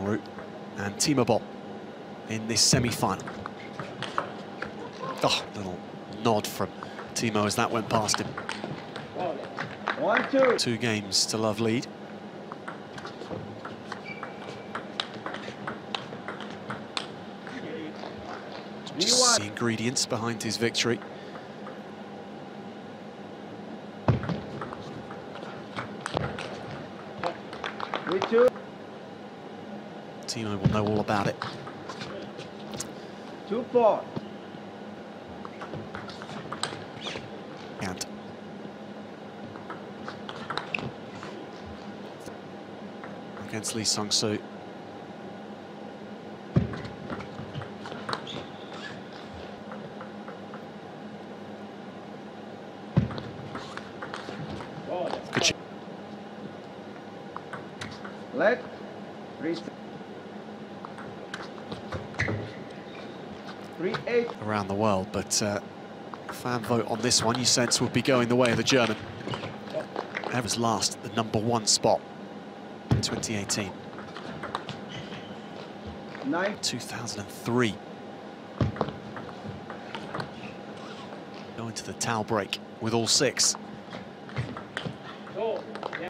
Yun Ju and Timo Boll in this semi-final. Oh, little nod from Timo as that went past him. One, two. Two games to love lead. Just the ingredients behind his victory. Timo will know all about it. Two, four. And against Lee. Good shot. Let. Three, three, eight. Around the world, but uh, fan vote on this one, you sense, would be going the way of the German. Evers last the number one spot in 2018. Nine. 2003. Going to the towel break with all six.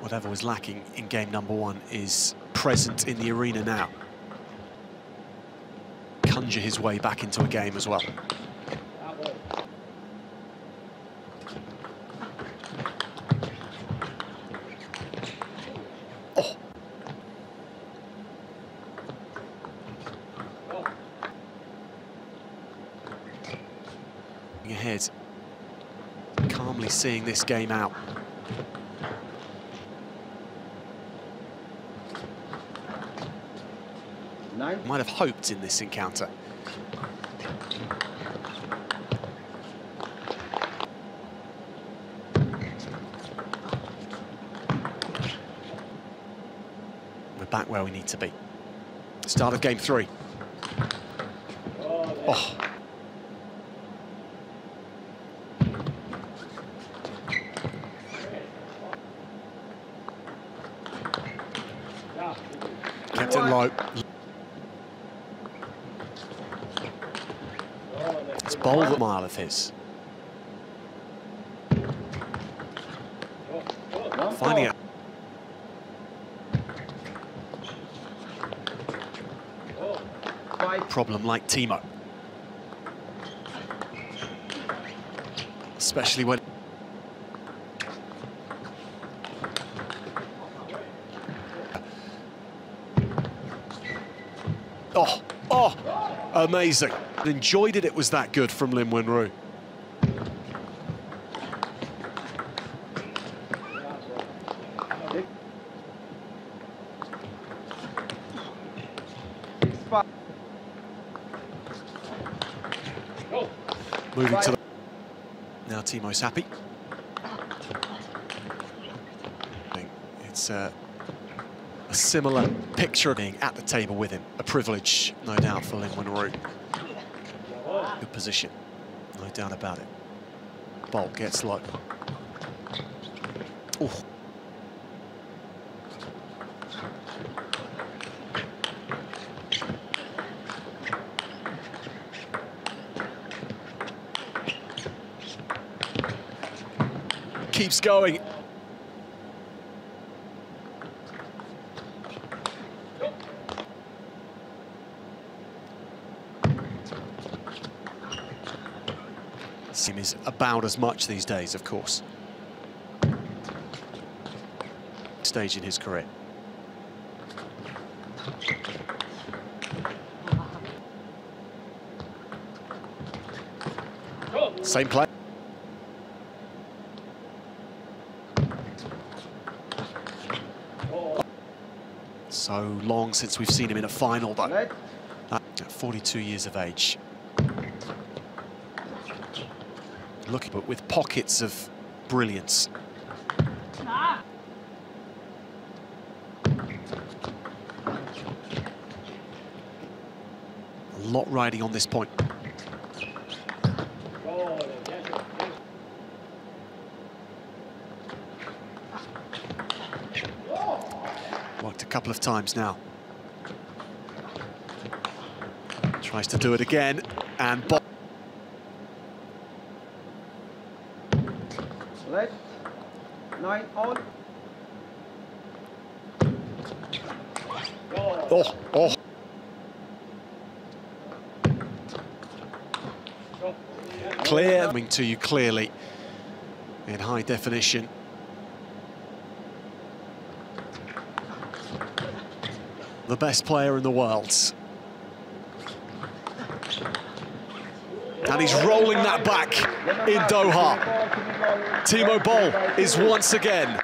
Whatever was lacking in game number one is present in the arena now. Conjure his way back into a game as well. Oh. Ahead, calmly seeing this game out. Might have hoped in this encounter. We're back where we need to be. Start of game three. Oh. It low. Bold a mile of his. Finding four. it. Problem like Timo. Especially when... Oh, oh, amazing. Enjoyed it, it was that good from Lin Yun Ju. Moving to the... Now Timo's happy. It's uh, a similar picture of being at the table with him. A privilege, no doubt, for Lin Yun Ju. Good position, no doubt about it. Boll gets low. Ooh. Keeps going. Sim is about as much these days, of course. Stage in his career. Same play. So long since we've seen him in a final, though. At 42 years of age. Looking, but with pockets of brilliance. A lot riding on this point. Worked a couple of times now. Tries to do it again, and Left. Nine on. Oh, oh. Clear, coming to you clearly in high definition. The best player in the world. And he's rolling that back in Doha. Timo Boll is once again